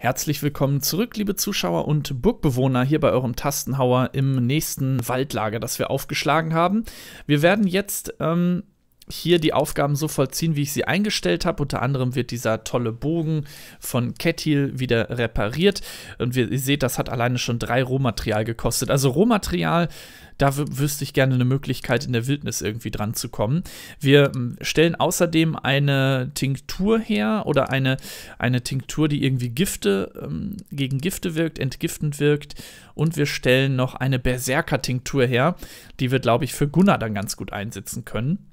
Herzlich willkommen zurück, liebe Zuschauer und Burgbewohner, hier bei eurem Tastenhauer im nächsten Waldlager, das wir aufgeschlagen haben. Wir werden jetzt ähm, hier die Aufgaben so vollziehen, wie ich sie eingestellt habe. Unter anderem wird dieser tolle Bogen von Ketil wieder repariert. Und wir, ihr seht, das hat alleine schon drei Rohmaterial gekostet. Also Rohmaterial, da wüsste ich gerne eine Möglichkeit, in der Wildnis irgendwie dran zu kommen. Wir ähm, stellen außerdem eine Tinktur her oder eine, eine Tinktur, die irgendwie Gifte ähm, gegen Gifte wirkt, entgiftend wirkt. Und wir stellen noch eine Berserker-Tinktur her, die wir, glaube ich, für Gunnar dann ganz gut einsetzen können.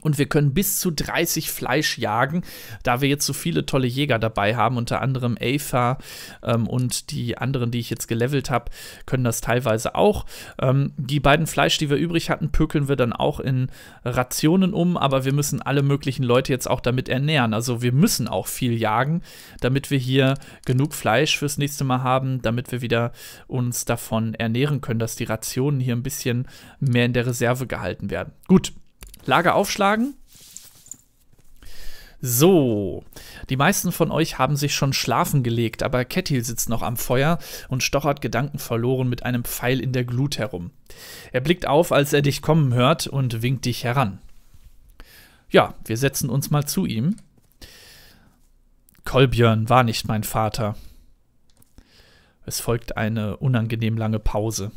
Und wir können bis zu 30 Fleisch jagen, da wir jetzt so viele tolle Jäger dabei haben, unter anderem Aether ähm, und die anderen, die ich jetzt gelevelt habe, können das teilweise auch. Ähm, die beiden Fleisch, die wir übrig hatten, pökeln wir dann auch in Rationen um, aber wir müssen alle möglichen Leute jetzt auch damit ernähren. Also wir müssen auch viel jagen, damit wir hier genug Fleisch fürs nächste Mal haben, damit wir wieder uns davon ernähren können, dass die Rationen hier ein bisschen mehr in der Reserve gehalten werden. Gut, Lager aufschlagen. So, die meisten von euch haben sich schon schlafen gelegt, aber Kettil sitzt noch am Feuer und stochert gedankenverloren mit einem Pfeil in der Glut herum. Er blickt auf, als er dich kommen hört und winkt dich heran. Ja, wir setzen uns mal zu ihm. Kolbjörn war nicht mein Vater. Es folgt eine unangenehm lange Pause.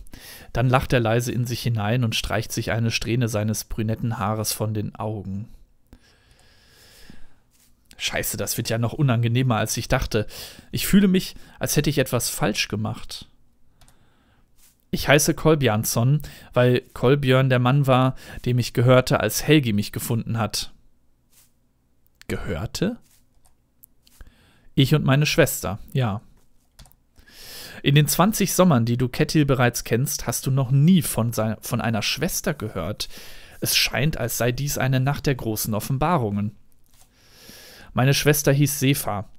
Dann lacht er leise in sich hinein und streicht sich eine Strähne seines brünetten Haares von den Augen. Scheiße, das wird ja noch unangenehmer, als ich dachte. Ich fühle mich, als hätte ich etwas falsch gemacht. Ich heiße Kolbjansson, weil Kolbjörn der Mann war, dem ich gehörte, als Helgi mich gefunden hat. Gehörte? Ich und meine Schwester, ja. In den 20 Sommern, die du Kettil bereits kennst, hast du noch nie von, von einer Schwester gehört. Es scheint, als sei dies eine Nacht der großen Offenbarungen. Meine Schwester hieß Sefa.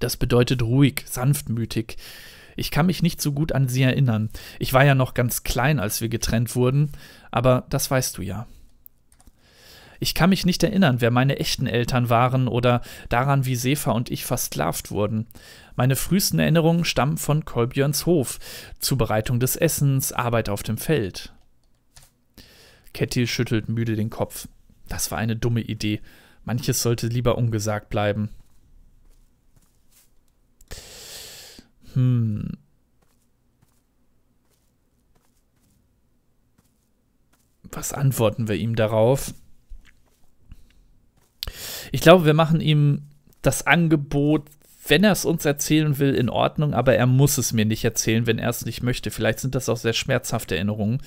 Das bedeutet ruhig, sanftmütig. Ich kann mich nicht so gut an sie erinnern. Ich war ja noch ganz klein, als wir getrennt wurden, aber das weißt du ja. Ich kann mich nicht erinnern, wer meine echten Eltern waren oder daran, wie Sefa und ich versklavt wurden. Meine frühesten Erinnerungen stammen von Kolbjörns Hof, Zubereitung des Essens, Arbeit auf dem Feld. Kettil schüttelt müde den Kopf. Das war eine dumme Idee. Manches sollte lieber ungesagt bleiben. Hm. Was antworten wir ihm darauf? Ich glaube, wir machen ihm das Angebot, wenn er es uns erzählen will, in Ordnung, aber er muss es mir nicht erzählen, wenn er es nicht möchte. Vielleicht sind das auch sehr schmerzhafte Erinnerungen.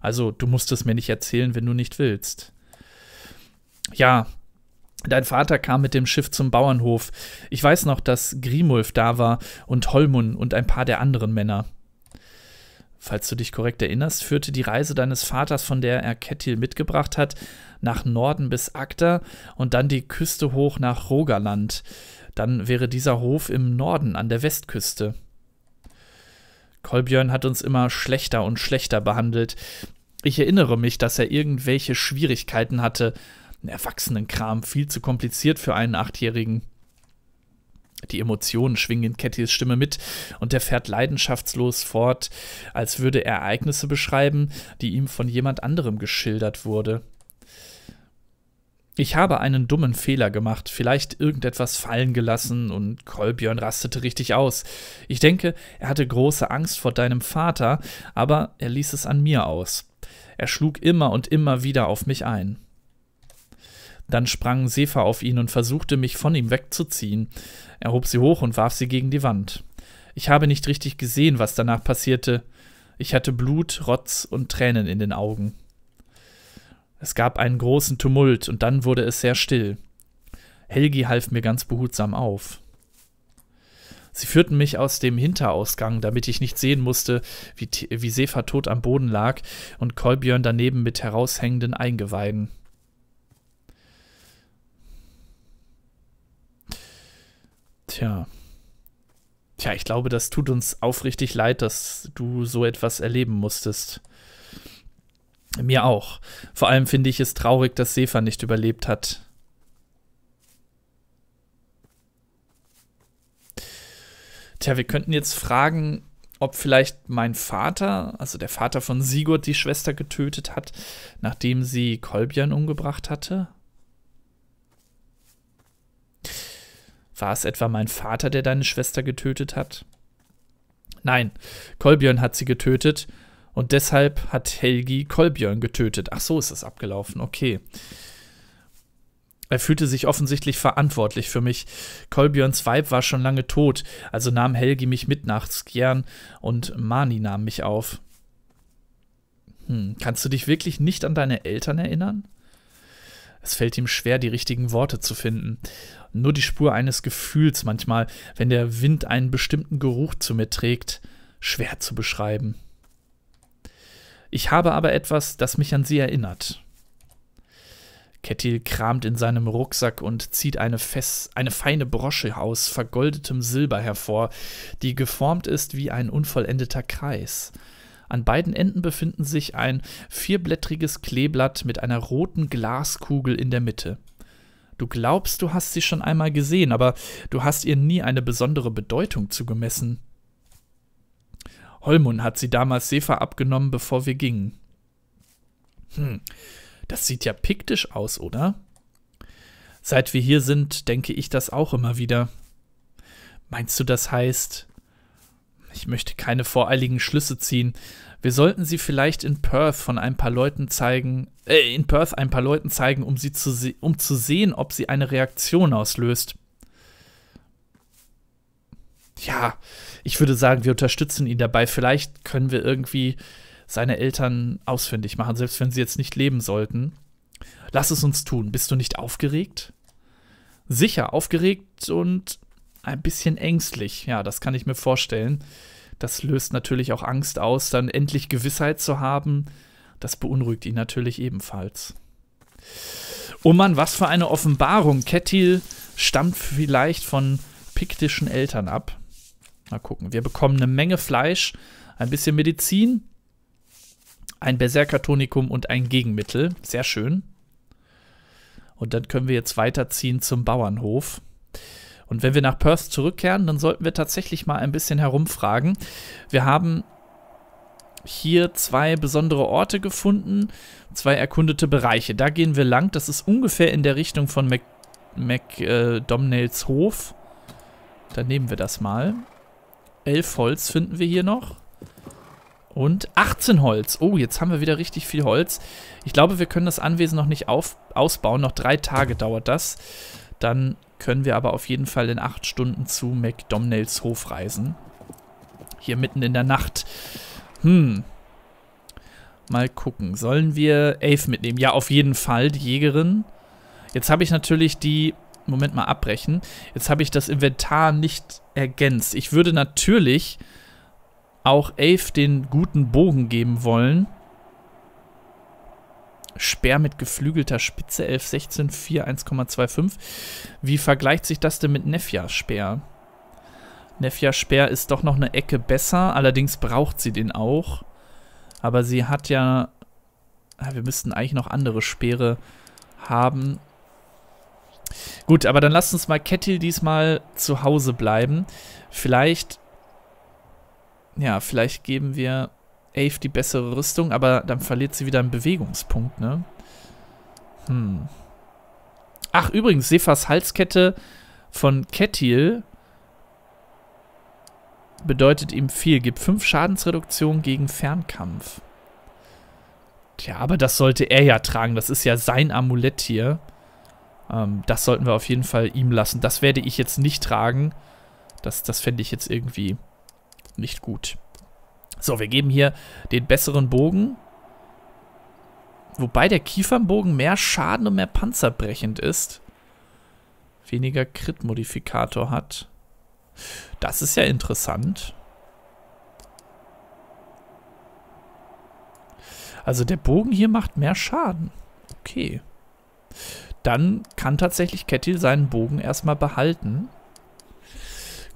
Also, du musst es mir nicht erzählen, wenn du nicht willst. Ja, Dein Vater kam mit dem Schiff zum Bauernhof. Ich weiß noch, dass Grimulf da war und Holmun und ein paar der anderen Männer. Falls du dich korrekt erinnerst, führte die Reise deines Vaters, von der er Kettil mitgebracht hat, nach Norden bis Akta und dann die Küste hoch nach Rogaland. Dann wäre dieser Hof im Norden an der Westküste. Kolbjörn hat uns immer schlechter und schlechter behandelt. Ich erinnere mich, dass er irgendwelche Schwierigkeiten hatte. Erwachsenenkram, viel zu kompliziert für einen Achtjährigen. Die Emotionen schwingen in Kettys Stimme mit und er fährt leidenschaftslos fort, als würde er Ereignisse beschreiben, die ihm von jemand anderem geschildert wurde. Ich habe einen dummen Fehler gemacht, vielleicht irgendetwas fallen gelassen und Kolbjörn rastete richtig aus. Ich denke, er hatte große Angst vor deinem Vater, aber er ließ es an mir aus. Er schlug immer und immer wieder auf mich ein. Dann sprang Sefa auf ihn und versuchte, mich von ihm wegzuziehen. Er hob sie hoch und warf sie gegen die Wand. Ich habe nicht richtig gesehen, was danach passierte. Ich hatte Blut, Rotz und Tränen in den Augen. Es gab einen großen Tumult und dann wurde es sehr still. Helgi half mir ganz behutsam auf. Sie führten mich aus dem Hinterausgang, damit ich nicht sehen musste, wie, wie Sefa tot am Boden lag und Kolbjörn daneben mit heraushängenden Eingeweiden. Tja. Tja, ich glaube, das tut uns aufrichtig leid, dass du so etwas erleben musstest. Mir auch. Vor allem finde ich es traurig, dass Sefa nicht überlebt hat. Tja, wir könnten jetzt fragen, ob vielleicht mein Vater, also der Vater von Sigurd, die Schwester getötet hat, nachdem sie Kolbjörn umgebracht hatte. War es etwa mein Vater, der deine Schwester getötet hat? Nein, Kolbjörn hat sie getötet und deshalb hat Helgi Kolbjörn getötet. Ach so ist es abgelaufen, okay. Er fühlte sich offensichtlich verantwortlich für mich. Kolbjörns Weib war schon lange tot, also nahm Helgi mich mit nach Skjern und Mani nahm mich auf. Hm, kannst du dich wirklich nicht an deine Eltern erinnern? Es fällt ihm schwer, die richtigen Worte zu finden. Nur die Spur eines Gefühls manchmal, wenn der Wind einen bestimmten Geruch zu mir trägt, schwer zu beschreiben. Ich habe aber etwas, das mich an sie erinnert. Kettil kramt in seinem Rucksack und zieht eine, fest, eine feine Brosche aus vergoldetem Silber hervor, die geformt ist wie ein unvollendeter Kreis. An beiden Enden befinden sich ein vierblättriges Kleeblatt mit einer roten Glaskugel in der Mitte. Du glaubst, du hast sie schon einmal gesehen, aber du hast ihr nie eine besondere Bedeutung zugemessen. Holmund hat sie damals Sefa abgenommen, bevor wir gingen. Hm, das sieht ja piktisch aus, oder? Seit wir hier sind, denke ich das auch immer wieder. Meinst du, das heißt, ich möchte keine voreiligen Schlüsse ziehen. Wir sollten sie vielleicht in Perth von ein paar Leuten zeigen, äh, in Perth ein paar Leuten zeigen, um sie zu um zu sehen, ob sie eine Reaktion auslöst. Ja, ich würde sagen, wir unterstützen ihn dabei. Vielleicht können wir irgendwie seine Eltern ausfindig machen, selbst wenn sie jetzt nicht leben sollten. Lass es uns tun. Bist du nicht aufgeregt? Sicher, aufgeregt und ein bisschen ängstlich. Ja, das kann ich mir vorstellen. Das löst natürlich auch Angst aus, dann endlich Gewissheit zu haben. Das beunruhigt ihn natürlich ebenfalls. Oh Mann, was für eine Offenbarung. Kettil stammt vielleicht von piktischen Eltern ab. Mal gucken. Wir bekommen eine Menge Fleisch, ein bisschen Medizin, ein Berserkertonikum und ein Gegenmittel. Sehr schön. Und dann können wir jetzt weiterziehen zum Bauernhof. Und wenn wir nach Perth zurückkehren, dann sollten wir tatsächlich mal ein bisschen herumfragen. Wir haben hier zwei besondere Orte gefunden, zwei erkundete Bereiche. Da gehen wir lang. Das ist ungefähr in der Richtung von Mac, Mac äh, Hof. Dann nehmen wir das mal. Elf Holz finden wir hier noch. Und 18 Holz. Oh, jetzt haben wir wieder richtig viel Holz. Ich glaube, wir können das Anwesen noch nicht auf, ausbauen. Noch drei Tage dauert das. Dann können wir aber auf jeden Fall in acht Stunden zu McDonalds Hof reisen. Hier mitten in der Nacht. Hm. Mal gucken. Sollen wir Ave mitnehmen? Ja, auf jeden Fall, die Jägerin. Jetzt habe ich natürlich die. Moment mal abbrechen. Jetzt habe ich das Inventar nicht ergänzt. Ich würde natürlich auch Ave den guten Bogen geben wollen. Speer mit geflügelter Spitze 11, 16, 4, 1,25. Wie vergleicht sich das denn mit Nefja Speer? Nefja Speer ist doch noch eine Ecke besser, allerdings braucht sie den auch. Aber sie hat ja. Wir müssten eigentlich noch andere Speere haben. Gut, aber dann lasst uns mal Kettil diesmal zu Hause bleiben. Vielleicht ja, vielleicht geben wir Ave die bessere Rüstung, aber dann verliert sie wieder einen Bewegungspunkt, ne? Hm. Ach, übrigens, Sefas Halskette von Kettil bedeutet ihm viel. Gibt 5 Schadensreduktion gegen Fernkampf. Tja, aber das sollte er ja tragen. Das ist ja sein Amulett hier. Ähm, das sollten wir auf jeden Fall ihm lassen. Das werde ich jetzt nicht tragen. Das, das fände ich jetzt irgendwie nicht gut. So, wir geben hier den besseren Bogen. Wobei der Kiefernbogen mehr Schaden und mehr panzerbrechend ist. Weniger Crit-Modifikator hat. Das ist ja interessant. Also der Bogen hier macht mehr Schaden. Okay. Dann kann tatsächlich Kettil seinen Bogen erstmal behalten.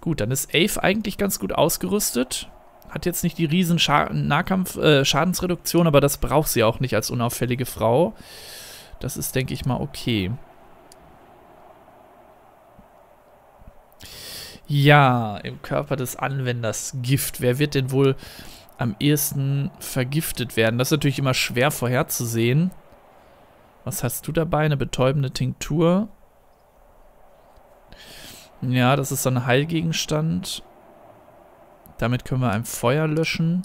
Gut, dann ist Ave eigentlich ganz gut ausgerüstet. Hat jetzt nicht die riesen Scha Nahkampf äh, Schadensreduktion, aber das braucht sie auch nicht als unauffällige Frau. Das ist, denke ich mal, okay. Ja, im Körper des Anwenders Gift. Wer wird denn wohl am ehesten vergiftet werden? Das ist natürlich immer schwer vorherzusehen. Was hast du dabei? Eine betäubende Tinktur. Ja, das ist so ein Heilgegenstand. Damit können wir ein Feuer löschen.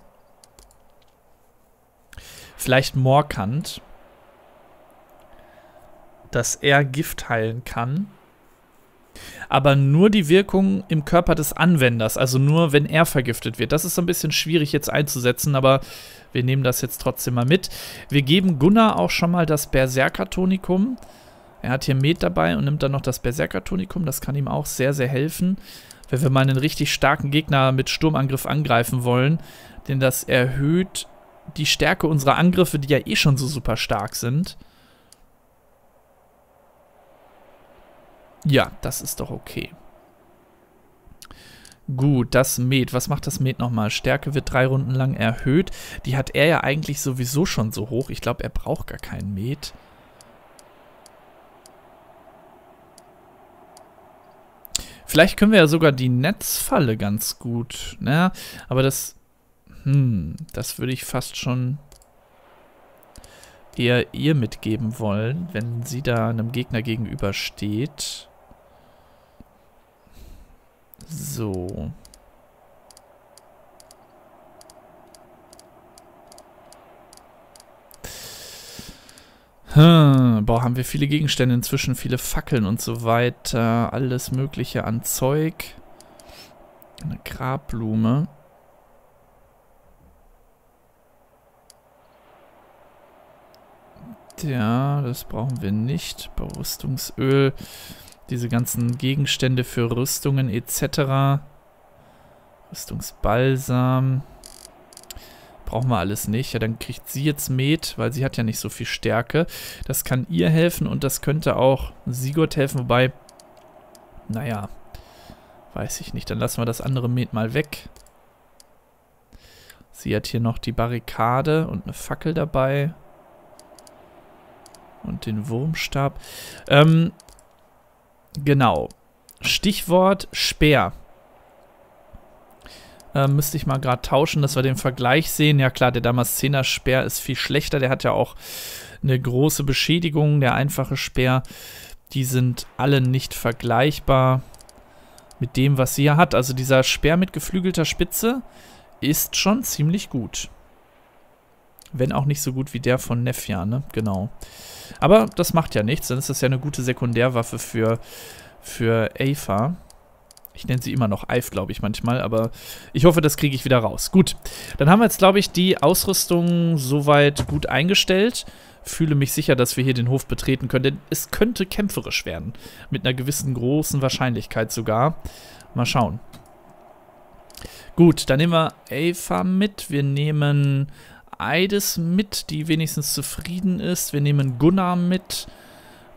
Vielleicht Morkant. Dass er Gift heilen kann. Aber nur die Wirkung im Körper des Anwenders, also nur wenn er vergiftet wird. Das ist so ein bisschen schwierig jetzt einzusetzen, aber wir nehmen das jetzt trotzdem mal mit. Wir geben Gunnar auch schon mal das Berserker-Tonikum. Er hat hier Met dabei und nimmt dann noch das Berserker-Tonikum. Das kann ihm auch sehr, sehr helfen, wenn wir mal einen richtig starken Gegner mit Sturmangriff angreifen wollen. Denn das erhöht die Stärke unserer Angriffe, die ja eh schon so super stark sind. Ja, das ist doch okay. Gut, das Met. Was macht das Met nochmal? Stärke wird drei Runden lang erhöht. Die hat er ja eigentlich sowieso schon so hoch. Ich glaube, er braucht gar keinen Met. Vielleicht können wir ja sogar die Netzfalle ganz gut, ne? Aber das, hm, das würde ich fast schon eher ihr mitgeben wollen, wenn sie da einem Gegner gegenübersteht. So. Hm, boah, haben wir viele Gegenstände inzwischen, viele Fackeln und so weiter. Alles mögliche an Zeug. Eine Grabblume. Ja, das brauchen wir nicht. Berüstungsöl. Diese ganzen Gegenstände für Rüstungen etc. Rüstungsbalsam. Brauchen wir alles nicht. Ja, dann kriegt sie jetzt Met, weil sie hat ja nicht so viel Stärke. Das kann ihr helfen und das könnte auch Sigurd helfen, wobei, naja, weiß ich nicht. Dann lassen wir das andere Met mal weg. Sie hat hier noch die Barrikade und eine Fackel dabei. Und den Wurmstab. Ähm, genau. Stichwort Speer. Äh, müsste ich mal gerade tauschen, dass wir den Vergleich sehen. Ja klar, der Damaszener Speer ist viel schlechter. Der hat ja auch eine große Beschädigung. Der einfache Speer, die sind alle nicht vergleichbar mit dem, was sie hier hat. Also dieser Speer mit geflügelter Spitze ist schon ziemlich gut. Wenn auch nicht so gut wie der von Nefja, ne? Genau. Aber das macht ja nichts, dann ist das ja eine gute Sekundärwaffe für, für Afa. Ich nenne sie immer noch Eif, glaube ich manchmal, aber ich hoffe, das kriege ich wieder raus. Gut, dann haben wir jetzt, glaube ich, die Ausrüstung soweit gut eingestellt. Fühle mich sicher, dass wir hier den Hof betreten können, denn es könnte kämpferisch werden. Mit einer gewissen großen Wahrscheinlichkeit sogar. Mal schauen. Gut, dann nehmen wir Ava mit. Wir nehmen Eides mit, die wenigstens zufrieden ist. Wir nehmen Gunnar mit.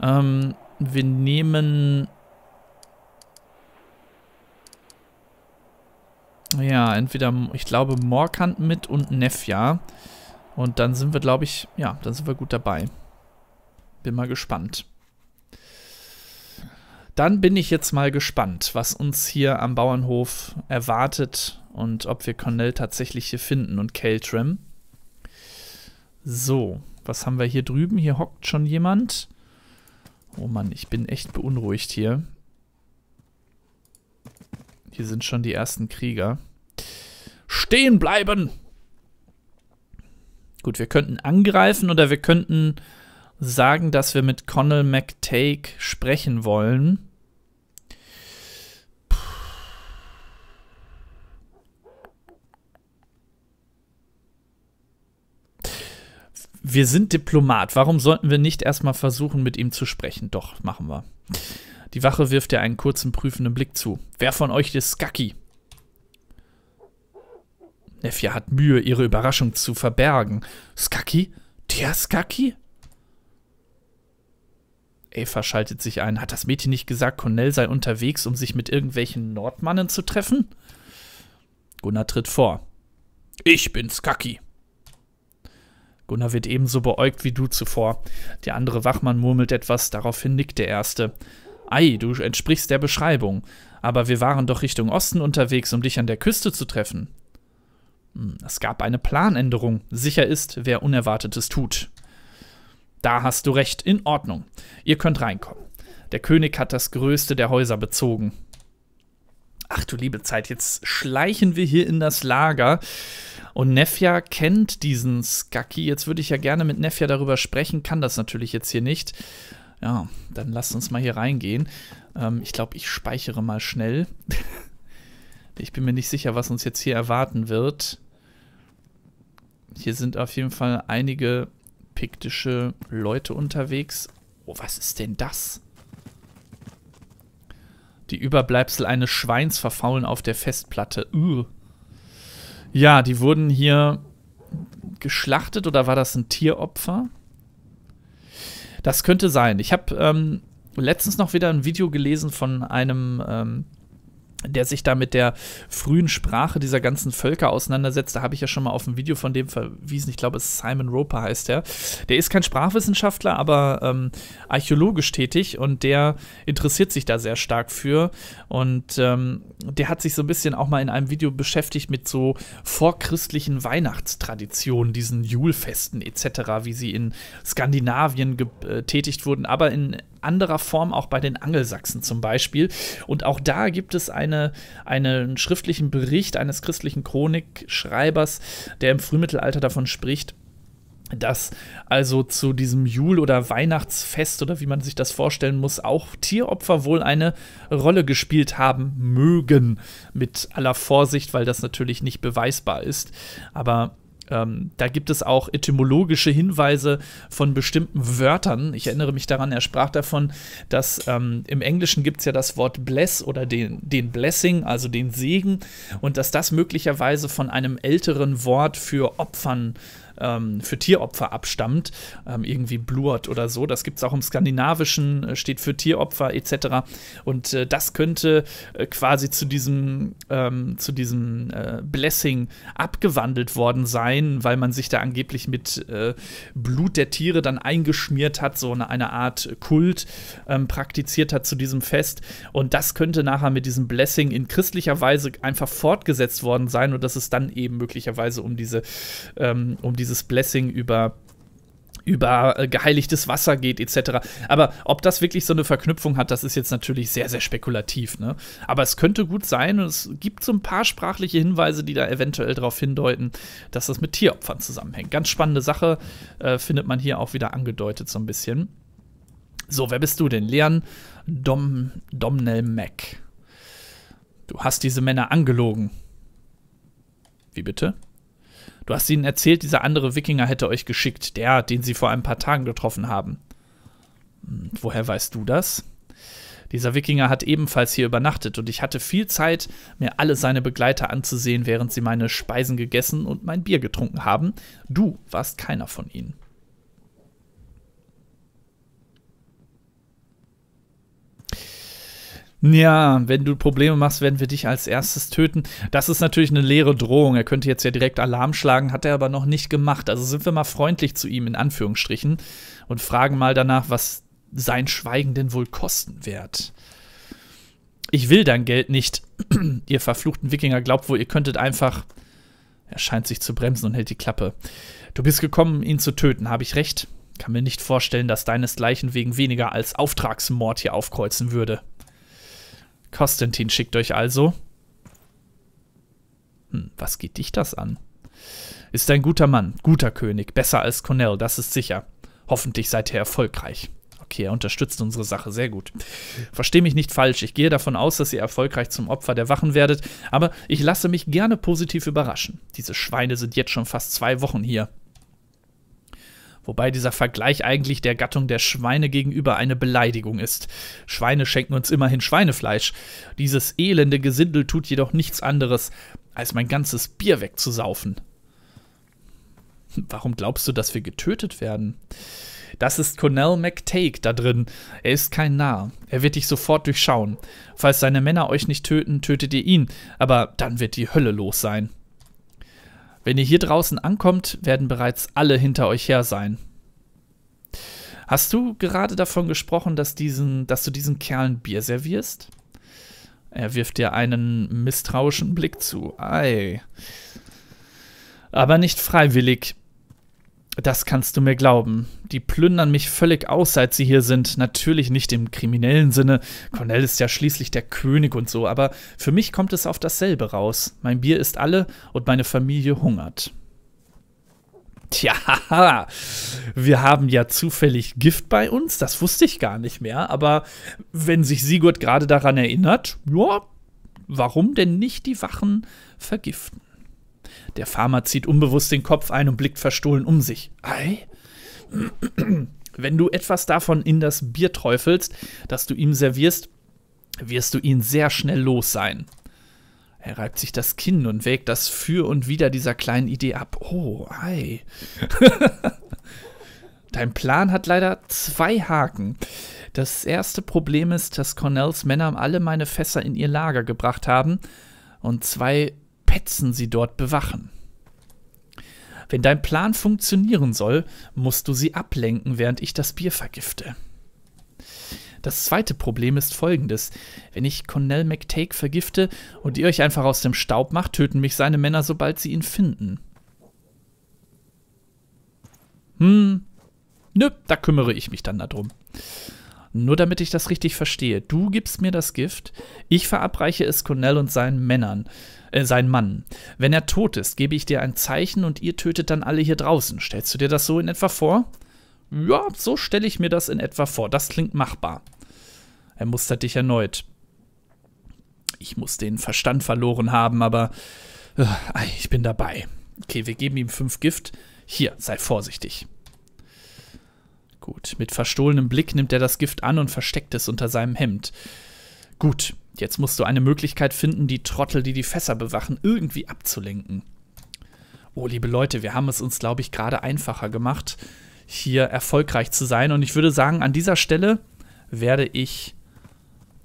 Ähm, wir nehmen Ja, entweder, ich glaube, Morkant mit und Nefja. Und dann sind wir, glaube ich, ja, dann sind wir gut dabei. Bin mal gespannt. Dann bin ich jetzt mal gespannt, was uns hier am Bauernhof erwartet und ob wir Cornell tatsächlich hier finden und Keltrim. So, was haben wir hier drüben? Hier hockt schon jemand. Oh Mann, ich bin echt beunruhigt hier. Hier sind schon die ersten Krieger. Stehen bleiben! Gut, wir könnten angreifen oder wir könnten sagen, dass wir mit Connell McTake sprechen wollen. Wir sind Diplomat. Warum sollten wir nicht erstmal versuchen, mit ihm zu sprechen? Doch, machen wir. Die Wache wirft ihr einen kurzen prüfenden Blick zu. Wer von euch ist Skaki? Nefja hat Mühe, ihre Überraschung zu verbergen. Skaki? Der Skaki? Eva schaltet sich ein. Hat das Mädchen nicht gesagt, Cornell sei unterwegs, um sich mit irgendwelchen Nordmannen zu treffen? Gunnar tritt vor. Ich bin Skaki. Gunnar wird ebenso beäugt wie du zuvor. Der andere Wachmann murmelt etwas, daraufhin nickt der Erste. Ei, du entsprichst der Beschreibung. Aber wir waren doch Richtung Osten unterwegs, um dich an der Küste zu treffen. Hm, es gab eine Planänderung. Sicher ist, wer Unerwartetes tut. Da hast du recht, in Ordnung. Ihr könnt reinkommen. Der König hat das größte der Häuser bezogen. Ach du liebe Zeit, jetzt schleichen wir hier in das Lager. Und Nefja kennt diesen Skaki. Jetzt würde ich ja gerne mit Nefja darüber sprechen, kann das natürlich jetzt hier nicht. Ja, dann lasst uns mal hier reingehen. Ähm, ich glaube, ich speichere mal schnell. ich bin mir nicht sicher, was uns jetzt hier erwarten wird. Hier sind auf jeden Fall einige piktische Leute unterwegs. Oh, was ist denn das? Die Überbleibsel eines Schweins verfaulen auf der Festplatte. Uh. Ja, die wurden hier geschlachtet oder war das ein Tieropfer? Das könnte sein. Ich habe ähm, letztens noch wieder ein Video gelesen von einem ähm, der sich da mit der frühen Sprache dieser ganzen Völker auseinandersetzt. Da habe ich ja schon mal auf ein Video von dem verwiesen. Ich glaube, es ist Simon Roper heißt der. Der ist kein Sprachwissenschaftler, aber ähm, archäologisch tätig und der interessiert sich da sehr stark für. Und ähm, der hat sich so ein bisschen auch mal in einem Video beschäftigt mit so vorchristlichen Weihnachtstraditionen, diesen Julfesten etc., wie sie in Skandinavien getätigt wurden, aber in anderer Form auch bei den Angelsachsen zum Beispiel. Und auch da gibt es eine, einen schriftlichen Bericht eines christlichen Chronikschreibers, der im Frühmittelalter davon spricht, dass also zu diesem Jul- oder Weihnachtsfest oder wie man sich das vorstellen muss, auch Tieropfer wohl eine Rolle gespielt haben mögen. Mit aller Vorsicht, weil das natürlich nicht beweisbar ist. Aber ähm, da gibt es auch etymologische Hinweise von bestimmten Wörtern. Ich erinnere mich daran, er sprach davon, dass ähm, im Englischen gibt es ja das Wort bless oder den, den Blessing, also den Segen, und dass das möglicherweise von einem älteren Wort für Opfern ähm, für Tieropfer abstammt, ähm, irgendwie Bluert oder so. Das gibt es auch im Skandinavischen, äh, steht für Tieropfer etc. Und äh, das könnte äh, quasi zu diesem, ähm, zu diesem äh, Blessing abgewandelt worden sein, weil man sich da angeblich mit äh, Blut der Tiere dann eingeschmiert hat, so eine, eine Art Kult ähm, praktiziert hat zu diesem Fest. Und das könnte nachher mit diesem Blessing in christlicher Weise einfach fortgesetzt worden sein und dass es dann eben möglicherweise um diese, ähm, um diese dieses Blessing über über äh, geheiligtes Wasser geht etc. Aber ob das wirklich so eine Verknüpfung hat, das ist jetzt natürlich sehr, sehr spekulativ. Ne? Aber es könnte gut sein und es gibt so ein paar sprachliche Hinweise, die da eventuell darauf hindeuten, dass das mit Tieropfern zusammenhängt. Ganz spannende Sache, äh, findet man hier auch wieder angedeutet so ein bisschen. So, wer bist du denn? Leon Dom, Domnell Mac. Du hast diese Männer angelogen. Wie bitte? Du hast ihnen erzählt, dieser andere Wikinger hätte euch geschickt, der, den sie vor ein paar Tagen getroffen haben. Hm, woher weißt du das? Dieser Wikinger hat ebenfalls hier übernachtet und ich hatte viel Zeit, mir alle seine Begleiter anzusehen, während sie meine Speisen gegessen und mein Bier getrunken haben. Du warst keiner von ihnen. Ja, wenn du Probleme machst, werden wir dich als erstes töten. Das ist natürlich eine leere Drohung. Er könnte jetzt ja direkt Alarm schlagen, hat er aber noch nicht gemacht. Also sind wir mal freundlich zu ihm, in Anführungsstrichen, und fragen mal danach, was sein Schweigen denn wohl kosten wird. Ich will dein Geld nicht. ihr verfluchten Wikinger glaubt wohl, ihr könntet einfach. Er scheint sich zu bremsen und hält die Klappe. Du bist gekommen, ihn zu töten, habe ich recht? Kann mir nicht vorstellen, dass deinesgleichen wegen weniger als Auftragsmord hier aufkreuzen würde. Konstantin schickt euch also. Hm, was geht dich das an? Ist ein guter Mann, guter König, besser als Cornell, das ist sicher. Hoffentlich seid ihr erfolgreich. Okay, er unterstützt unsere Sache sehr gut. Versteh mich nicht falsch, ich gehe davon aus, dass ihr erfolgreich zum Opfer der Wachen werdet, aber ich lasse mich gerne positiv überraschen. Diese Schweine sind jetzt schon fast zwei Wochen hier. Wobei dieser Vergleich eigentlich der Gattung der Schweine gegenüber eine Beleidigung ist. Schweine schenken uns immerhin Schweinefleisch. Dieses elende Gesindel tut jedoch nichts anderes, als mein ganzes Bier wegzusaufen. Warum glaubst du, dass wir getötet werden? Das ist Cornell McTake da drin. Er ist kein Narr. Er wird dich sofort durchschauen. Falls seine Männer euch nicht töten, tötet ihr ihn. Aber dann wird die Hölle los sein. Wenn ihr hier draußen ankommt, werden bereits alle hinter euch her sein. Hast du gerade davon gesprochen, dass, diesen, dass du diesen Kerlen Bier servierst? Er wirft dir einen misstrauischen Blick zu. Ei. Aber nicht freiwillig. Das kannst du mir glauben. Die plündern mich völlig aus, seit sie hier sind. Natürlich nicht im kriminellen Sinne. Cornell ist ja schließlich der König und so, aber für mich kommt es auf dasselbe raus. Mein Bier ist alle und meine Familie hungert. Tja, wir haben ja zufällig Gift bei uns, das wusste ich gar nicht mehr, aber wenn sich Sigurd gerade daran erinnert, ja, warum denn nicht die Wachen vergiften? Der Farmer zieht unbewusst den Kopf ein und blickt verstohlen um sich. Ei? Wenn du etwas davon in das Bier träufelst, das du ihm servierst, wirst du ihn sehr schnell los sein. Er reibt sich das Kinn und wägt das Für und Wider dieser kleinen Idee ab. Oh, ei. Dein Plan hat leider zwei Haken. Das erste Problem ist, dass Cornells Männer alle meine Fässer in ihr Lager gebracht haben und zwei Petzen sie dort bewachen. Wenn dein Plan funktionieren soll, musst du sie ablenken, während ich das Bier vergifte. Das zweite Problem ist folgendes. Wenn ich Cornell McTake vergifte und ihr euch einfach aus dem Staub macht, töten mich seine Männer, sobald sie ihn finden. Hm, nö, da kümmere ich mich dann darum. Nur damit ich das richtig verstehe. Du gibst mir das Gift, ich verabreiche es Cornell und seinen Männern, äh, seinen Mann. Wenn er tot ist, gebe ich dir ein Zeichen und ihr tötet dann alle hier draußen. Stellst du dir das so in etwa vor? Ja, so stelle ich mir das in etwa vor. Das klingt machbar. Er mustert dich erneut. Ich muss den Verstand verloren haben, aber äh, ich bin dabei. Okay, wir geben ihm fünf Gift. Hier, sei vorsichtig. Gut, mit verstohlenem Blick nimmt er das Gift an und versteckt es unter seinem Hemd. Gut, jetzt musst du eine Möglichkeit finden, die Trottel, die die Fässer bewachen, irgendwie abzulenken. Oh, liebe Leute, wir haben es uns, glaube ich, gerade einfacher gemacht, hier erfolgreich zu sein. Und ich würde sagen, an dieser Stelle werde ich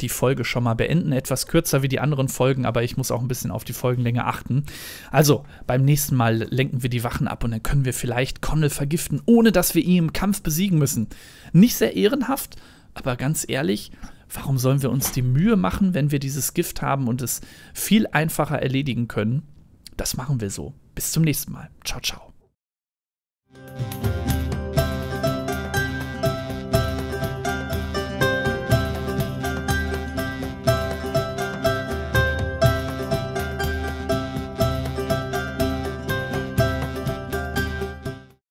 die Folge schon mal beenden. Etwas kürzer wie die anderen Folgen, aber ich muss auch ein bisschen auf die Folgenlänge achten. Also, beim nächsten Mal lenken wir die Wachen ab und dann können wir vielleicht Connell vergiften, ohne dass wir ihn im Kampf besiegen müssen. Nicht sehr ehrenhaft, aber ganz ehrlich, warum sollen wir uns die Mühe machen, wenn wir dieses Gift haben und es viel einfacher erledigen können? Das machen wir so. Bis zum nächsten Mal. Ciao, ciao.